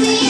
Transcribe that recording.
me.